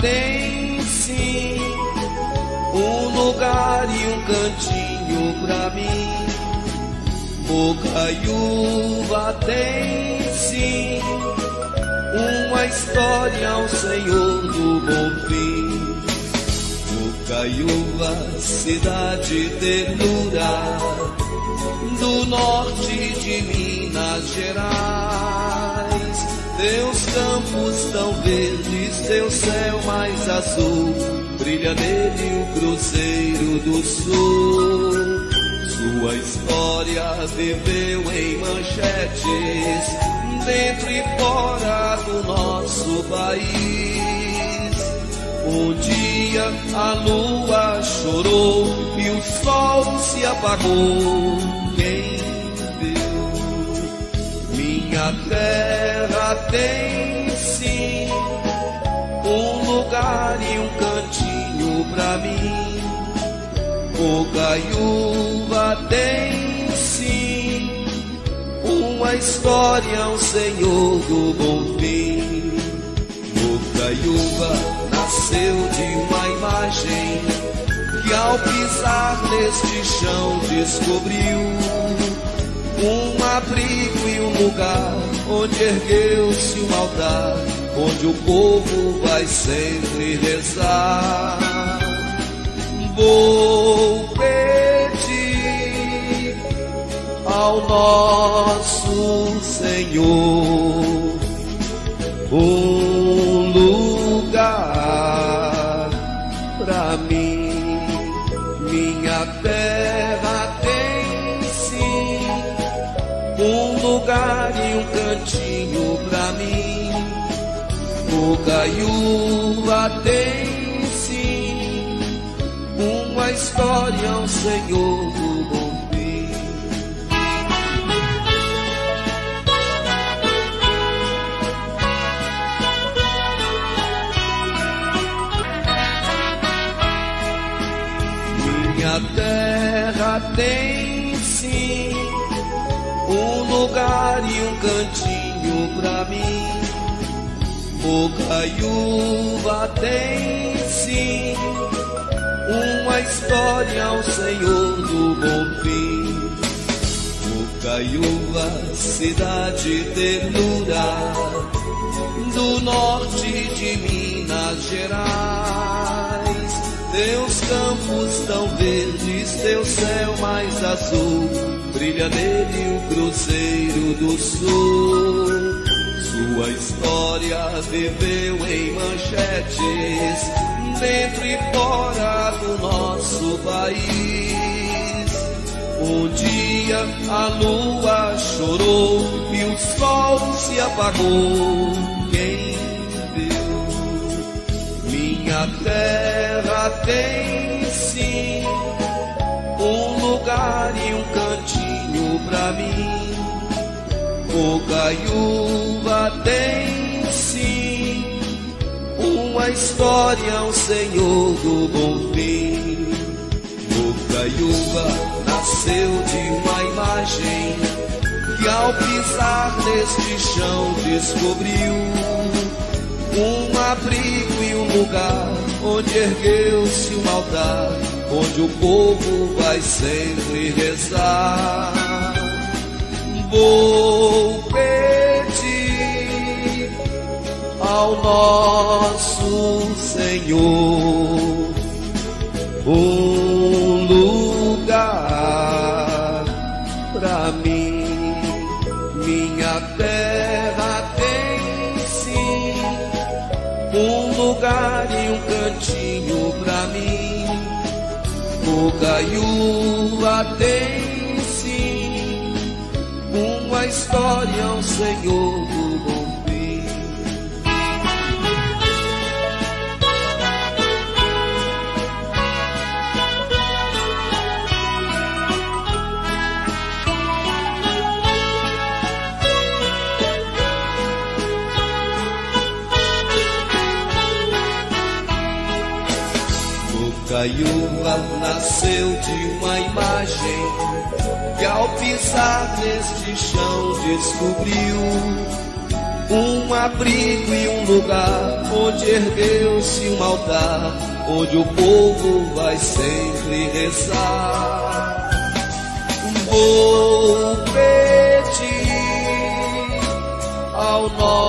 Tem sim um lugar e um cantinho pra mim. Bocaiúva tem sim uma história ao Senhor do bom fim. Bocaiúva, cidade ternura do norte de Minas Gerais. Teus campos tão verdes, teu céu mais azul, brilha nele o cruzeiro do sul. Sua história viveu em manchetes, dentro e fora do nosso país. Um dia a lua chorou e o sol se apagou. Minha terra tem sim um lugar e um cantinho pra mim. Bocaiúva tem sim uma história, um Senhor do bom fim. Bocaiúva nasceu de uma imagem que ao pisar neste chão descobriu um abrigo e um lugar onde ergueu-se um altar, onde o povo vai sempre rezar. Vou pedir ao nosso Senhor um um lugar e um cantinho pra mim. O Caiúva tem sim uma história, um Senhor do bom. Minha terra tem sim um lugar e um cantinho pra mim. Bocaiúva tem sim uma história ao Senhor do bom fim. Bocaiúva, cidade ternura do norte de Minas Gerais. Teus campos tão verdes, teu céu mais azul, brilha nele o cruzeiro do sul. Sua história viveu em manchetes, dentro e fora do nosso país. Um dia a lua chorou e o sol se apagou. Quem viu? Minha terra tem sim um lugar e um cantinho pra mim. Bocaiúva tem sim uma história, um Senhor do bom fim. Bocaiúva nasceu de uma imagem que ao pisar neste chão descobriu um abrigo e um lugar onde ergueu-se um altar, onde o povo vai sempre rezar. Vou pedir ao nosso Senhor um lugar pra mim. Minha terra mim. Bocaiúva tem sim uma história, um Senhor do bom Caiúva nasceu de uma imagem que ao pisar neste chão descobriu um abrigo e um lugar onde ergueu-se um altar, onde o povo vai sempre rezar. Vou pedir ao nosso